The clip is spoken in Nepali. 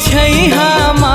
छैहामा